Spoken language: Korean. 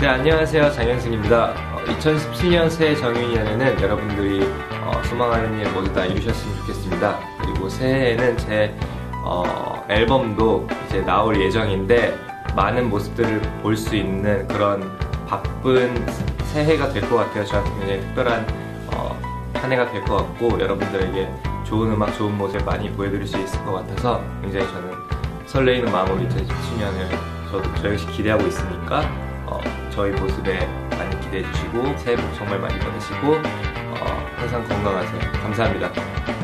네, 안녕하세요. 장현승입니다. 어, 2017년 새해 정유년에는 여러분들이 어, 소망하는 일 모두 다 이루셨으면 좋겠습니다. 그리고 새해에는 제 어, 앨범도 이제 나올 예정인데 많은 모습들을 볼 수 있는 그런 바쁜 새해가 될 것 같아요. 저한테 굉장히 특별한 어, 한 해가 될 것 같고 여러분들에게 좋은 음악, 좋은 모습 많이 보여드릴 수 있을 것 같아서 굉장히 저는 설레이는 마음으로 2017년을 저도 저 역시 기대하고 있으니까 어, 저희 모습에 많이 기대해 주시고 새해 복 정말 많이 받으시고 어, 항상 건강하세요. 감사합니다.